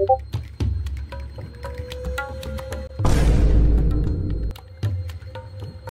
you